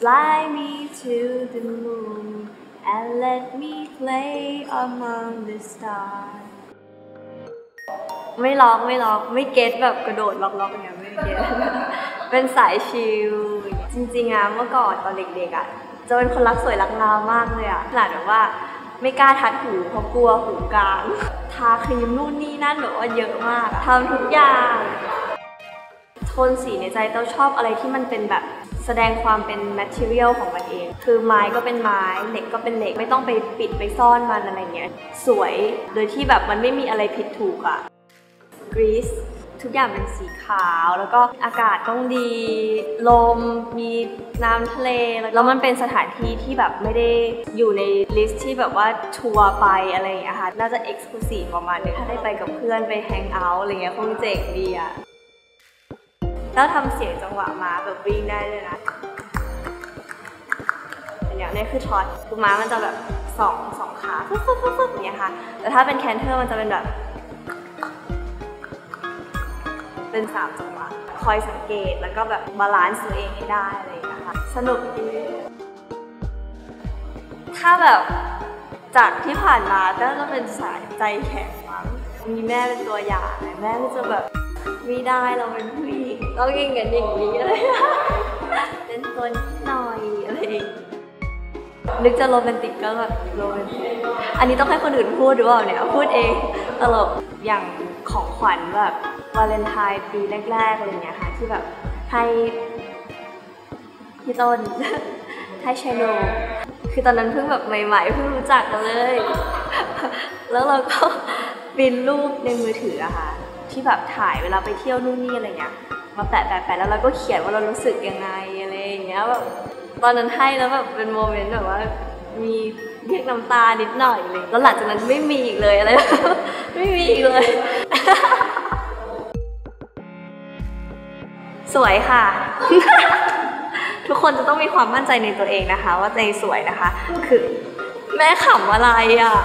Fly me to the moon and let me play among the stars ไม่ร้องไม่ร้องไม่เก็ตแบบกระโดดล็อกๆอย่างเงี้ยไม่เก็ตเป็นสายชิลจริงๆอะเมื่อก่อนตอนเด็กๆอะจะเป็นคนรักสวยรักงามมากเลยอะขนาดแบบว่าไม่กล้าทัดหูเพราะกลัวหูกลาง ทาครีมนู่นนี่นั่นแบบว่าเยอะมากทำทุกอย่าง โทนสีในใจแต้วชอบอะไรที่มันเป็นแบบแสดงความเป็น material ของมันเอง คือไม้ก็เป็นไม้ เหล็กก็เป็นเหล็ก ไม่ต้องไปปิดไปซ่อนมันอะไรเงี้ย สวย โดยที่แบบมันไม่มีอะไรผิดถูกอะกรีซทุกอย่างเป็นสีขาว แล้วก็อากาศต้องดี ลม มีน้ำทะเล แล้วมันเป็นสถานที่ที่แบบไม่ได้อยู่ใน list ที่แบบว่าทัวร์ไปอะไรอย่างเงี้ยค่ะ น่าจะ exclusive ประมาณนึงถ้าได้ไปกับเพื่อนไป hang out อะไรเงี้ยคงเจ๋งดีอะ แล้วทำเสียงจังหวะม้าแบบวิ่งได้เลยนะอันเนี้ยนี่คือช็อตคือม้ามันจะแบบสองสองขาฟึ๊บฟึ๊บฟึ๊บฟึ๊บอย่างเงี้ยค่ะ แต่ถ้าเป็น canter มันจะเป็นแบบ เป็นสามจังหวะคอยสังเกตแล้วก็แบบ balance ตัวเองให้ได้อะไรอย่างเงี้ยค่ะ สนุกดี ถ้าแบบจากที่ผ่านมาก็เป็นสายใจแข็งมั้งมีแม่เป็นตัวอย่างแม่ก็จะแบบ ไม่ได้เราเป็นผู้หญิงต้องยิงกันอย่างนี้อะไรเป็นตัวนิดหน่อยอะไรนึกจะโรแมนติกก็แบบโรแมนติกอันนี้ต้องให้คนอื่นพูดหรือเปล่าเนี่ยพูดเองตลกอย่างของขวัญแบบวาเลนไทน์ปีแรกๆอะไรเงี้ยค่ะที่แบบให้พี่ต้นให้ชายโนคือตอนนั้นเพิ่งแบบใหม่ๆเพิ่งรู้จักกันเลย แล้วเราก็ปินรูปในมือถืออะค่ะ ที่แบบถ่ายเวลาไปเที่ยวนู่นนี่อะไรเงี้ยมาแปะแปะแปะแล้วเราก็เขียนว่าเรารู้สึกยังไงอะไรอย่างเงี้ยแบบตอนนั้นให้แล้วแบบเป็นโมเมนต์แบบว่ามีเรียกน้ำตานิดหน่อยเลยแล้วหลังจากนั้นไม่มีอีกเลยอะไรไม่มีอีกเลย สวยค่ะ ทุกคนจะต้องมีความมั่นใจในตัวเองนะคะ ว่าตัวเองสวยนะคะ คือ แม่ขำอะไรอะ